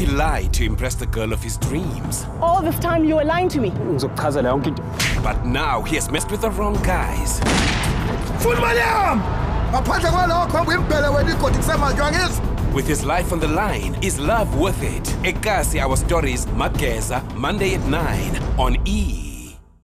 He lied to impress the girl of his dreams. All this time you were lying to me. But now he has messed with the wrong guys. With his life on the line, is love worth it? Ekasi, our stories, Mageza, Monday at 9 on E!